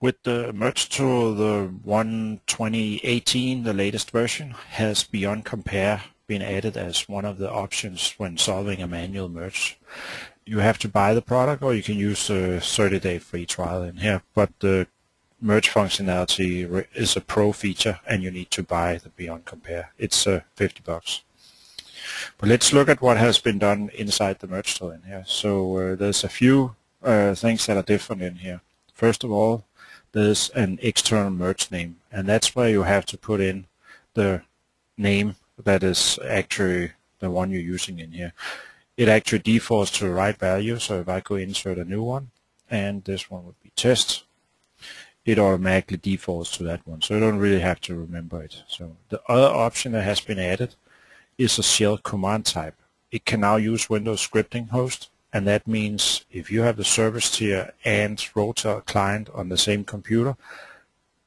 With the merge tool, the 1.2018, the latest version, has Beyond Compare been added as one of the options when solving a manual merge. You have to buy the product or you can use a 30-day free trial in here, but the merge functionality is a pro feature and you need to buy the Beyond Compare. It's uh, 50 bucks. But let's look at what has been done inside the merge tool in here. So uh, there's a few uh, things that are different in here. First of all, there's an external merge name and that's where you have to put in the name that is actually the one you're using in here. It actually defaults to the right value so if I go insert a new one and this one would be test it automatically defaults to that one so you don't really have to remember it. So the other option that has been added is a shell command type. It can now use Windows scripting host and that means if you have the service tier and Rotor client on the same computer,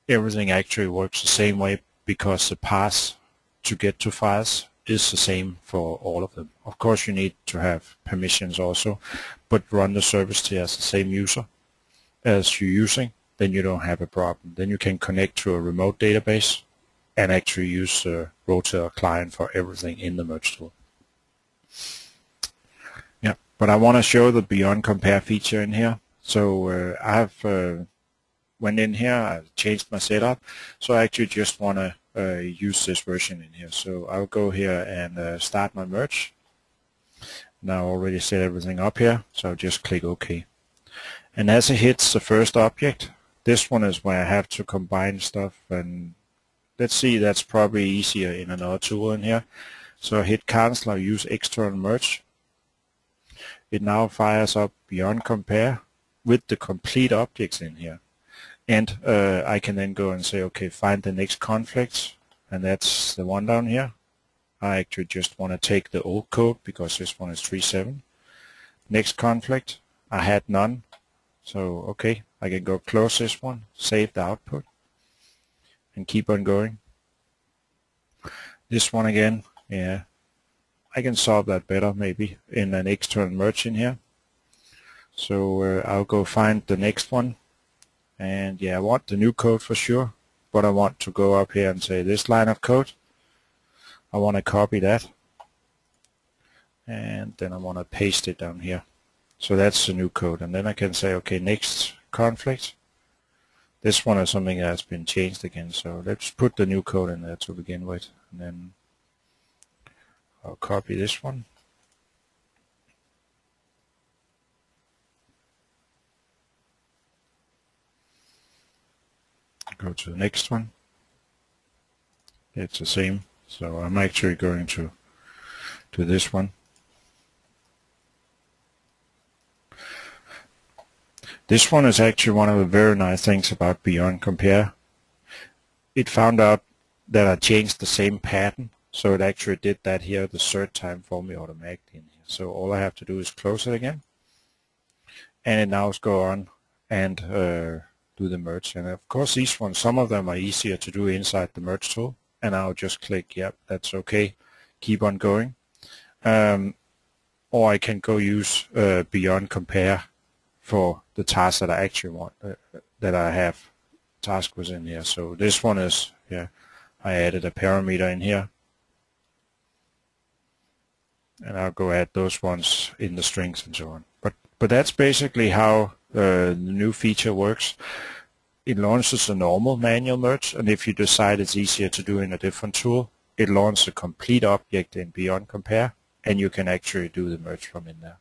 everything actually works the same way because the path to get to files is the same for all of them. Of course you need to have permissions also, but run the service tier as the same user as you're using, then you don't have a problem. Then you can connect to a remote database and actually use the Rotor client for everything in the merge tool. But I want to show the Beyond Compare feature in here. So uh, I've uh, went in here, I've changed my setup. So I actually just want to uh, use this version in here. So I'll go here and uh, start my merge. Now I already set everything up here, so I'll just click OK. And as it hits the first object, this one is where I have to combine stuff and let's see that's probably easier in another tool in here. So I hit cancel, I'll use external merge it now fires up Beyond Compare with the complete objects in here. And uh, I can then go and say, okay, find the next conflict, and that's the one down here. I actually just want to take the old code because this one is 3.7. Next conflict, I had none. So, okay, I can go close this one, save the output, and keep on going. This one again, yeah, I can solve that better maybe in an external merge in here. So uh, I'll go find the next one. And yeah, I want the new code for sure, but I want to go up here and say this line of code. I want to copy that. And then I want to paste it down here. So that's the new code. And then I can say, okay, next conflict. This one is something that's been changed again. So let's put the new code in there to begin with. And then I'll copy this one. Go to the next one. It's the same. So I'm actually going to to this one. This one is actually one of the very nice things about Beyond Compare. It found out that I changed the same pattern so it actually did that here the third time for me automatically. In here. So all I have to do is close it again. And it now go on and uh, do the merge. And of course these ones, some of them are easier to do inside the merge tool. And I'll just click, yep, that's okay. Keep on going. Um, or I can go use uh, Beyond Compare for the task that I actually want, uh, that I have task was in here. So this one is, yeah, I added a parameter in here and I'll go add those ones in the strings and so on. But but that's basically how uh, the new feature works. It launches a normal manual merge, and if you decide it's easier to do in a different tool, it launches a complete object in Beyond Compare, and you can actually do the merge from in there.